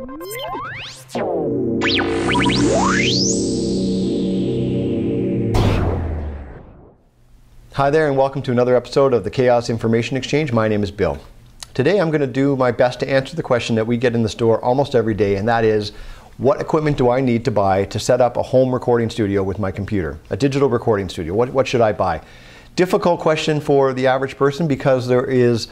Hi there and welcome to another episode of the KAOS Information Exchange. My name is Bill. Today I'm going to do my best to answer the question that we get in the store almost every day and that is what equipment do I need to buy to set up a home recording studio with my computer? A digital recording studio. What, what should I buy? Difficult question for the average person because there is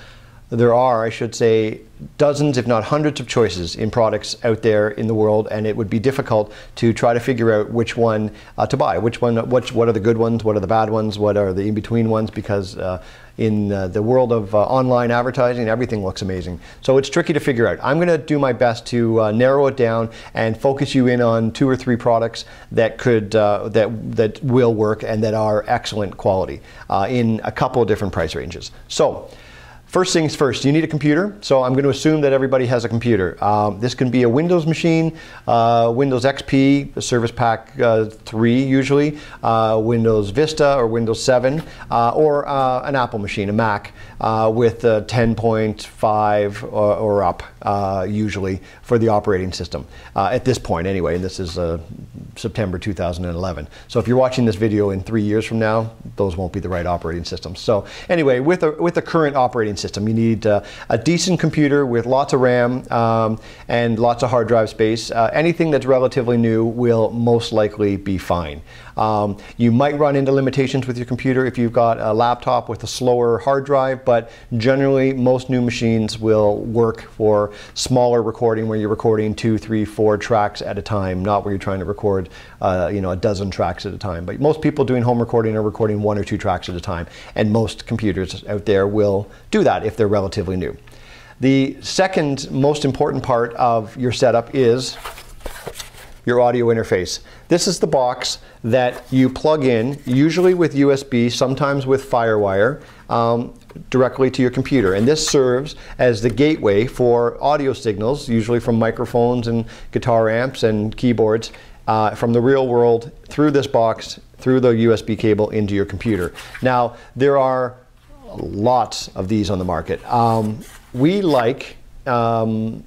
there are, I should say, dozens, if not hundreds of choices in products out there in the world, and it would be difficult to try to figure out which one uh, to buy. Which one, which, what are the good ones, what are the bad ones, what are the in-between ones, because uh, in uh, the world of uh, online advertising, everything looks amazing. So it's tricky to figure out. I'm going to do my best to uh, narrow it down and focus you in on two or three products that could, uh, that, that will work and that are excellent quality in a couple of different price ranges. So. First things first, you need a computer. So I'm going to assume that everybody has a computer. Um, this can be a Windows machine, uh, Windows XP, Service Pack uh, 3 usually, uh, Windows Vista or Windows 7, uh, or uh, an Apple machine, a Mac uh, with 10.5 or, or, up usually for the operating system. at this point anyway, and this is September 2011. So if you're watching this video in three years from now, those won't be the right operating systems. So anyway, with a, with the current operating system. You need uh, a decent computer with lots of RAM um, and lots of hard drive space. Uh, anything that's relatively new will most likely be fine. Um, you might run into limitations with your computer if you've got a laptop with a slower hard drive, but generally most new machines will work for smaller recording where you're recording two, three, four tracks at a time, not where you're trying to record uh, you know, a dozen tracks at a time. But most people doing home recording are recording one or two tracks at a time, and most computers out there will do that if they're relatively new. The second most important part of your setup is your audio interface. This is the box that you plug in, usually with USB, sometimes with FireWire, um, directly to your computer. And this serves as the gateway for audio signals, usually from microphones and guitar amps and keyboards, uh, from the real world through this box, through the USB cable into your computer. Now, there are lots of these on the market. Um, we like, um,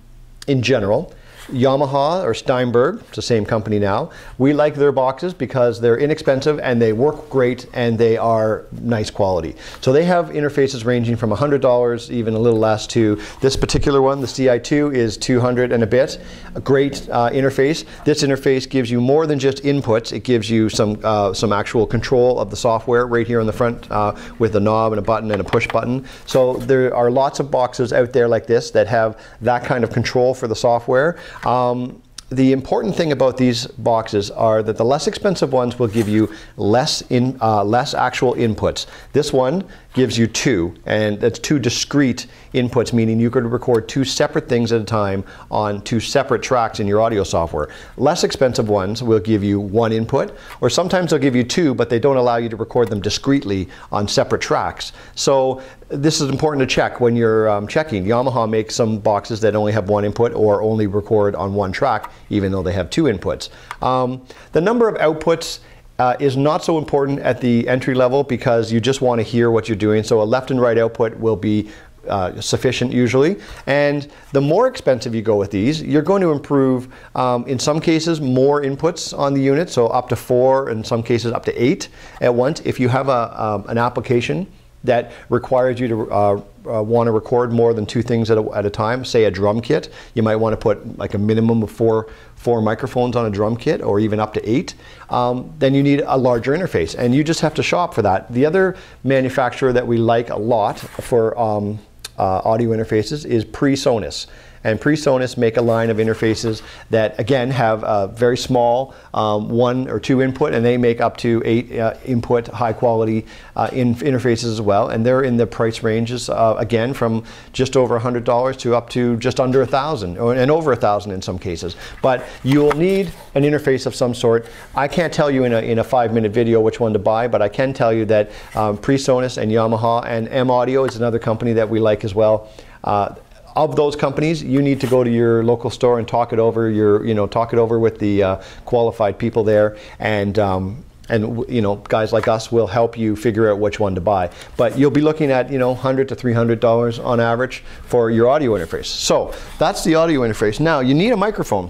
in general, Yamaha or Steinberg, it's the same company now. We like their boxes because they're inexpensive and they work great and they are nice quality. So they have interfaces ranging from $100, even a little less, to this particular one, the CI2 is 200 and a bit. A great uh, interface. This interface gives you more than just inputs. It gives you some, uh, some actual control of the software right here on the front uh, with a knob and a button and a push button. So there are lots of boxes out there like this that have that kind of control for the software. Um, the important thing about these boxes are that the less expensive ones will give you less in uh, less actual inputs. This one gives you two, and that's two discrete inputs, meaning you could record two separate things at a time on two separate tracks in your audio software. Less expensive ones will give you one input, or sometimes they'll give you two, but they don't allow you to record them discretely on separate tracks. So this is important to check when you're um, checking. Yamaha makes some boxes that only have one input or only record on one track, even though they have two inputs. Um, the number of outputs uh, is not so important at the entry level because you just want to hear what you're doing. So a left and right output will be uh, sufficient usually. And the more expensive you go with these, you're going to improve, um, in some cases, more inputs on the unit, so up to four, in some cases up to eight at once. If you have a, um, an application that requires you to uh, uh, want to record more than two things at a, at a time, say a drum kit, you might want to put like a minimum of four, four microphones on a drum kit or even up to eight, um, then you need a larger interface and you just have to shop for that. The other manufacturer that we like a lot for um, uh, audio interfaces is PreSonus. And PreSonus make a line of interfaces that, again, have a very small um, one or two input, and they make up to eight uh, input high quality uh, in interfaces as well. And they're in the price ranges, uh, again, from just over $100 to up to just under 1000 and over 1000 in some cases. But you'll need an interface of some sort. I can't tell you in a, in a five minute video which one to buy, but I can tell you that um, PreSonus and Yamaha and M Audio is another company that we like as well. Uh, of those companies, you need to go to your local store and talk it over. Your, you know, talk it over with the uh, qualified people there, and um, and you know guys like us will help you figure out which one to buy. But you'll be looking at you know 100 to 300 dollars on average for your audio interface. So that's the audio interface. Now you need a microphone.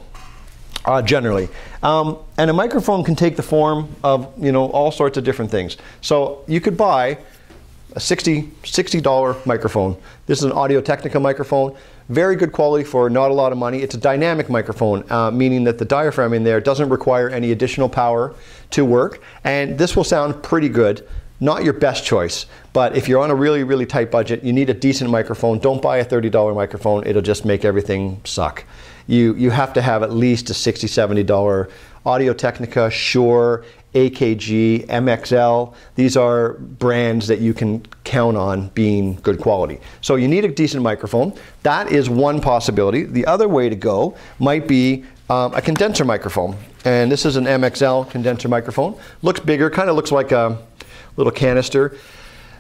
Uh, generally. Um, and a microphone can take the form of you know all sorts of different things. So you could buy a 60 $60 microphone. This is an Audio Technica microphone. Very good quality for not a lot of money. It's a dynamic microphone, uh, meaning that the diaphragm in there doesn't require any additional power to work. And this will sound pretty good. Not your best choice, but if you're on a really, really tight budget, you need a decent microphone. Don't buy a $30 microphone. It'll just make everything suck. You, you have to have at least a $60, $70 Audio Technica, Shure, AKG, MXL. These are brands that you can count on being good quality. So you need a decent microphone. That is one possibility. The other way to go might be um, a condenser microphone. And this is an MXL condenser microphone. Looks bigger, kind of looks like a little canister.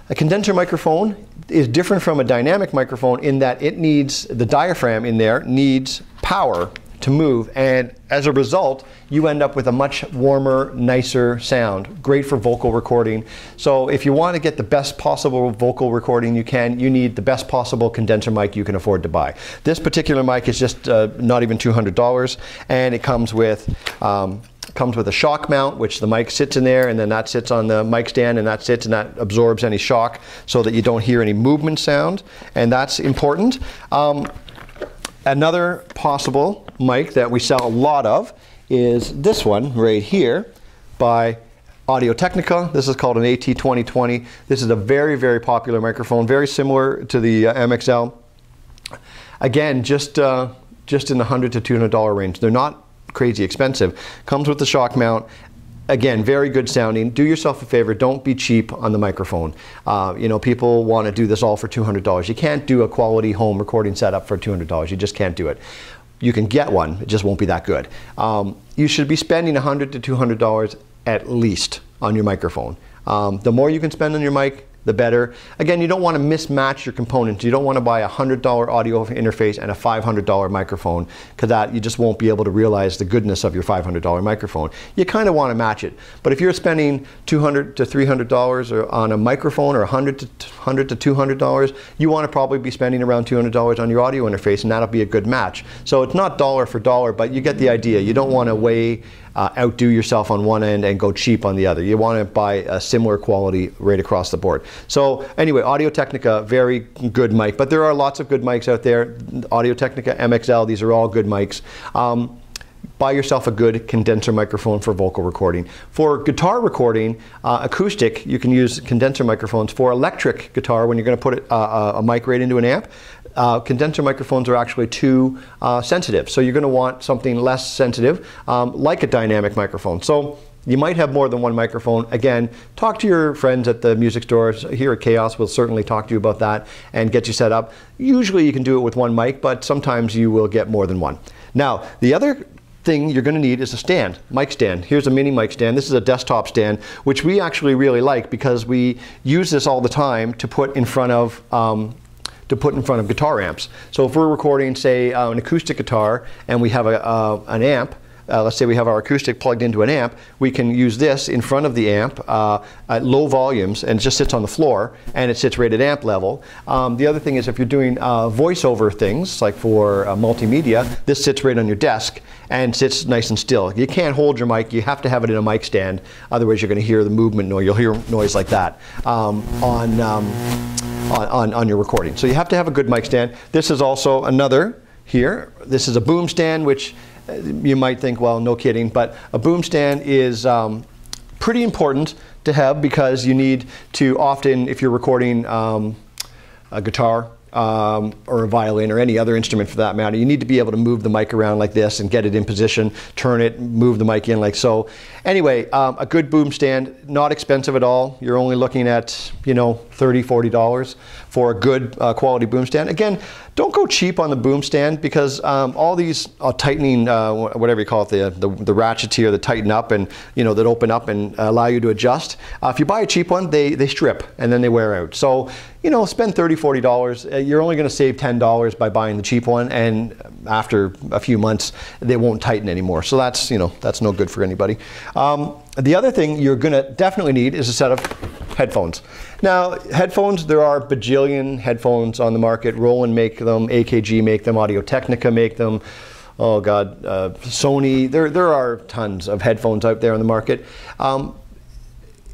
A condenser microphone is different from a dynamic microphone in that it needs, the diaphragm in there needs power to move. And as a result, you end up with a much warmer, nicer sound. Great for vocal recording. So if you want to get the best possible vocal recording you can, you need the best possible condenser mic you can afford to buy. This particular mic is just uh, not even $200 and it comes with um, comes with a shock mount, which the mic sits in there, and then that sits on the mic stand, and that sits and that absorbs any shock so that you don't hear any movement sound, and that's important. Um, Another possible mic that we sell a lot of is this one right here by Audio Technica. This is called an AT2020. This is a very, very popular microphone, very similar to the uh, MXL. Again, just, uh, just in the 100 to $200 range. They're not crazy expensive. Comes with the shock mount again, very good sounding. Do yourself a favor, don't be cheap on the microphone. Uh, you know, people want to do this all for $200. You can't do a quality home recording setup for $200. You just can't do it. You can get one, it just won't be that good. Um, you should be spending 100 to $200 at least on your microphone. Um, the more you can spend on your mic, the better. Again, you don't want to mismatch your components. You don't want to buy a $100 audio interface and a $500 microphone because that you just won't be able to realize the goodness of your $500 microphone. You kind of want to match it. But if you're spending $200 to $300 uh, on a microphone or $100 to 100 to $200, you want to probably be spending around $200 on your audio interface and that'll be a good match. So it's not dollar for dollar, but you get the idea. You don't want to weigh uh, outdo yourself on one end and go cheap on the other. You want to buy a similar quality right across the board. So anyway, Audio Technica, very good mic, but there are lots of good mics out there. Audio Technica, MXL, these are all good mics. Um, buy yourself a good condenser microphone for vocal recording. For guitar recording, uh, acoustic, you can use condenser microphones. For electric guitar, when you're going to put it, uh, a mic right into an amp, uh, condenser microphones are actually too uh, sensitive. So you're going to want something less sensitive, um, like a dynamic microphone. So you might have more than one microphone. Again, talk to your friends at the music stores. Here at KAOS, we'll certainly talk to you about that and get you set up. Usually you can do it with one mic, but sometimes you will get more than one. Now, the other thing you're going to need is a stand, mic stand. Here's a mini mic stand. This is a desktop stand, which we actually really like because we use this all the time to put in front of um, to put in front of guitar amps. So if we're recording, say, uh, an acoustic guitar and we have a, uh, an amp, uh, let's say we have our acoustic plugged into an amp, we can use this in front of the amp uh, at low volumes and it just sits on the floor and it sits right at amp level. Um, the other thing is if you're doing uh, voiceover things, like for uh, multimedia, this sits right on your desk and sits nice and still. You can't hold your mic, you have to have it in a mic stand, otherwise you're going to hear the movement noise, you'll hear noise like that um, on um, on, on, on your recording. So you have to have a good mic stand. This is also another here. This is a boom stand, which uh, you might think, well, no kidding, but a boom stand is um, pretty important to have because you need to often, if you're recording um, a guitar um, or a violin or any other instrument for that matter, you need to be able to move the mic around like this and get it in position, turn it, move the mic in like so. Anyway, um, a good boom stand, not expensive at all. You're only looking at, you know, $30, 40 dollars for a good uh, quality boom stand. Again, don't go cheap on the boom stand because um, all these uh, tightening, uh, whatever you call it, the, the, the, ratchets here that tighten up and, you know, that open up and allow you to adjust. Uh, if you buy a cheap one, they, they strip and then they wear out. So, you know, spend $30, 40 dollars. Uh, you're only going to save 10 dollars by buying the cheap one and after a few months, they won't tighten anymore. So that's, you know, that's no good for anybody. Um, the other thing you're going to definitely need is a set of headphones. Now, headphones, there are bajillion headphones on the market. Roland make them, AKG make them, Audio Technica make them. Oh God, uh, Sony. There, there are tons of headphones out there on the market. Um,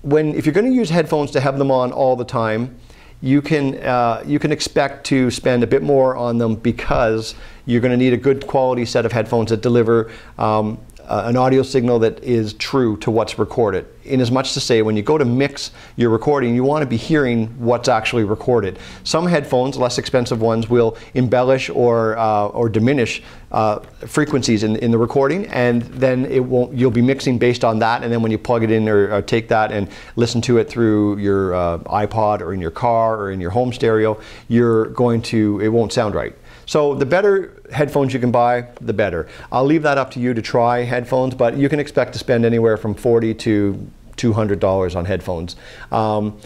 when, if you're going to use headphones to have them on all the time, you can, uh, you can expect to spend a bit more on them because you're going to need a good quality set of headphones that deliver um, uh, an audio signal that is true to what's recorded. In as much as to say, when you go to mix your recording, you want to be hearing what's actually recorded. Some headphones, less expensive ones, will embellish or uh, or diminish uh, frequencies in, in the recording, and then it won't. You'll be mixing based on that, and then when you plug it in or, or take that and listen to it through your uh, iPod or in your car or in your home stereo, you're going to. It won't sound right. So the better headphones you can buy, the better. I'll leave that up to you to try headphones, but you can expect to spend anywhere from 40 to $200 on headphones. Um,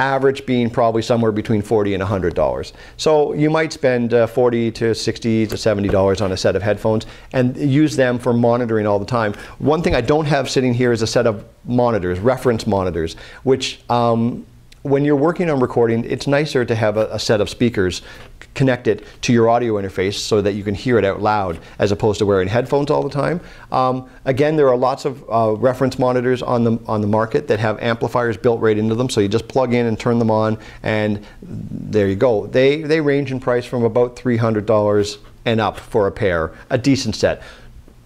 average being probably somewhere between 40 and 100 dollars so you might spend uh, 40 to 60 to 70 dollars on a set of headphones and use them for monitoring all the time one thing i don't have sitting here is a set of monitors reference monitors which um, when you're working on recording, it's nicer to have a, a, set of speakers connected to your audio interface so that you can hear it out loud as opposed to wearing headphones all the time. Um, again, there are lots of uh, reference monitors on the, on the market that have amplifiers built right into them, so you just plug in and turn them on, and there you go. They, they range in price from about $300 and up for a pair, a decent set.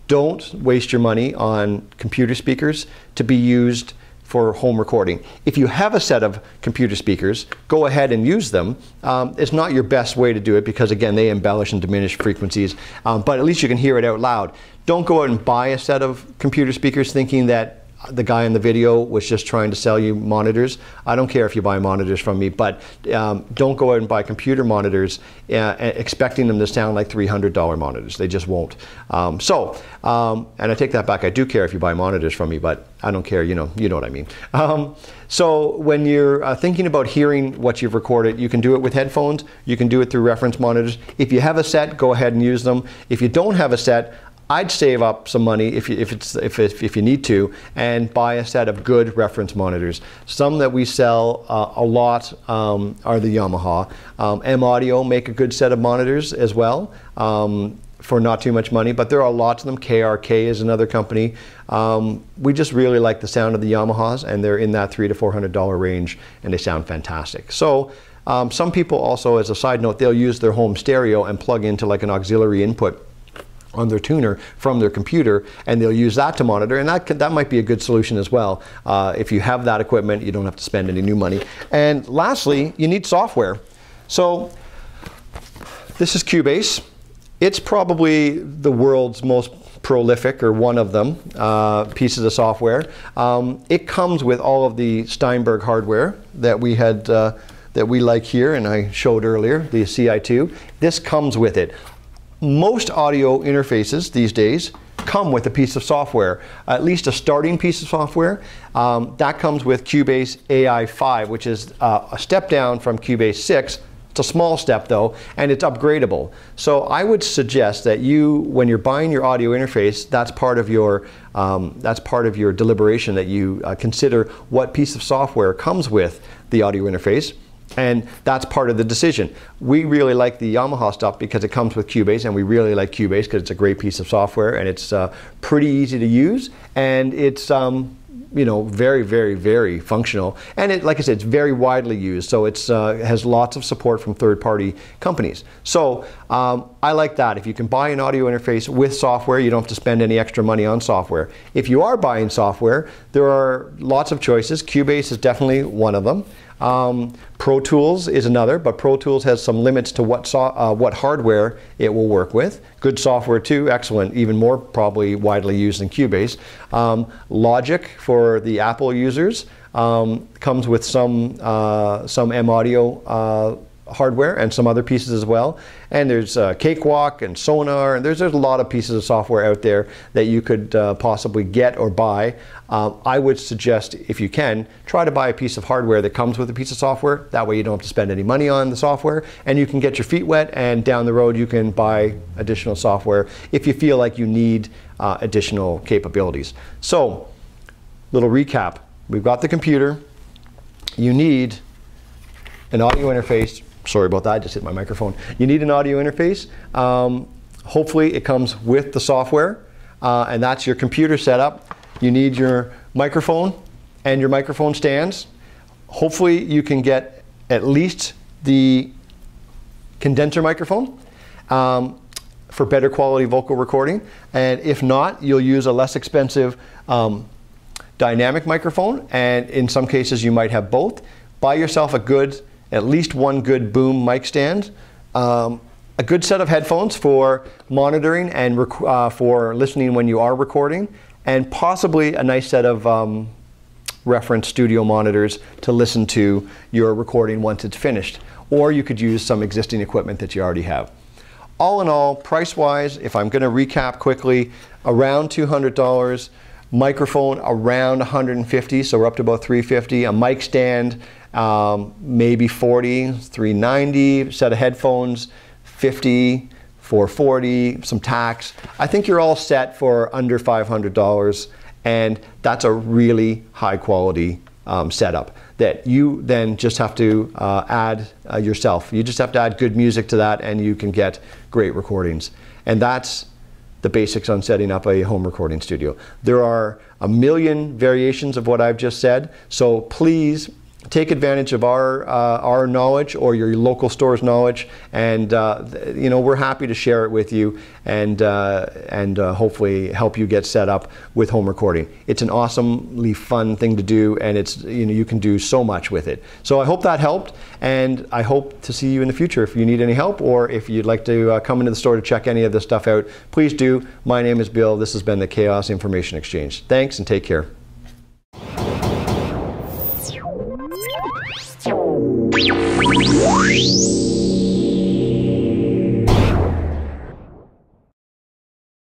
Don't waste your money on computer speakers to be used for home recording. If you have a set of computer speakers, go ahead and use them. Um, it's not your best way to do it because again, they embellish and diminish frequencies, um, but at least you can hear it out loud. Don't go out and buy a set of computer speakers thinking that the guy in the video was just trying to sell you monitors. I don't care if you buy monitors from me, but um, don't go out and buy computer monitors uh, expecting them to sound like $300 monitors. They just won't. Um, so, um, and I take that back. I do care if you buy monitors from me, but I don't care. You know, you know what I mean. Um, so when you're uh, thinking about hearing what you've recorded, you can do it with headphones. You can do it through reference monitors. If you have a set, go ahead and use them. If you don't have a set, I'd save up some money if you, if, it's, if, if you need to and buy a set of good reference monitors. Some that we sell uh, a lot um, are the Yamaha. Um, M Audio make a good set of monitors as well. Um, for not too much money, but there are lots of them. KRK is another company. Um, we just really like the sound of the Yamahas, and they're in that three to four hundred dollar range, and they sound fantastic. So um, some people also, as a side note, they'll use their home stereo and plug into like an auxiliary input on their tuner from their computer and they'll use that to monitor and that, that might be a good solution as well. Uh, if you have that equipment, you don't have to spend any new money. And lastly, you need software. So this is Cubase. It's probably the world's most prolific or one of them uh, pieces of software. Um, it comes with all of the Steinberg hardware that we had uh, that we like here and I showed earlier, the CI2. This comes with it most audio interfaces these days come with a piece of software, at least a starting piece of software. Um, that comes with Cubase AI5, which is uh, a step down from Cubase 6. It's a small step though, and it's upgradable. So I would suggest that you, when you're buying your audio interface, that's part of your um, that's part of your deliberation that you uh, consider what piece of software comes with the audio interface. And that's part of the decision. We really like the Yamaha stuff because it comes with Cubase, and we really like Cubase because it's a great piece of software and it's uh, pretty easy to use, and it's um, you know very, very, very functional. And it, like I said, it's very widely used, so it uh, has lots of support from third-party companies. So um, I like that. If you can buy an audio interface with software, you don't have to spend any extra money on software. If you are buying software, there are lots of choices. Cubase is definitely one of them. Um, Pro Tools is another, but Pro Tools has some limits to what, so, uh, what hardware it will work with. Good software too, excellent, even more probably widely used than Cubase. Um, Logic for the Apple users um, comes with some, uh, some M Audio uh, hardware and some other pieces as well. And there's uh, Cakewalk and Sonar, and there's, there's a lot of pieces of software out there that you could uh, possibly get or buy. Um, I would suggest, if you can, try to buy a piece of hardware that comes with a piece of software. That way you don't have to spend any money on the software, and you can get your feet wet, and down the road you can buy additional software if you feel like you need uh, additional capabilities. So, little recap. We've got the computer. You need an audio interface. Sorry about that, I just hit my microphone. You need an audio interface. Um, hopefully it comes with the software, uh, and that's your computer setup. You need your microphone and your microphone stands. Hopefully you can get at least the condenser microphone um, for better quality vocal recording. And if not, you'll use a less expensive um, dynamic microphone. And in some cases, you might have both. Buy yourself a good, at least one good boom mic stand. Um, a good set of headphones for monitoring and uh, for listening when you are recording, and possibly a nice set of um, reference studio monitors to listen to your recording once it's finished or you could use some existing equipment that you already have. All in all, price-wise, if I'm going to recap quickly, around $200, microphone around 150, so we're up to about 350, a mic stand um, maybe 40, 390, set of headphones 50, 440, some tax. I think you're all set for under $500 and that's a really high quality um, setup that you then just have to uh, add uh, yourself. You just have to add good music to that and you can get great recordings. And that's the basics on setting up a home recording studio. There are a million variations of what I've just said, so please take advantage of our uh, our knowledge or your local store's knowledge, and uh, you know we're happy to share it with you and uh, and uh, hopefully help you get set up with home recording. It's an awesomely fun thing to do, and it's you know you can do so much with it. So I hope that helped, and I hope to see you in the future. If you need any help or if you'd like to uh, come into the store to check any of this stuff out, please do. My name is Bill. This has been the KAOS Information Exchange. Thanks and take care.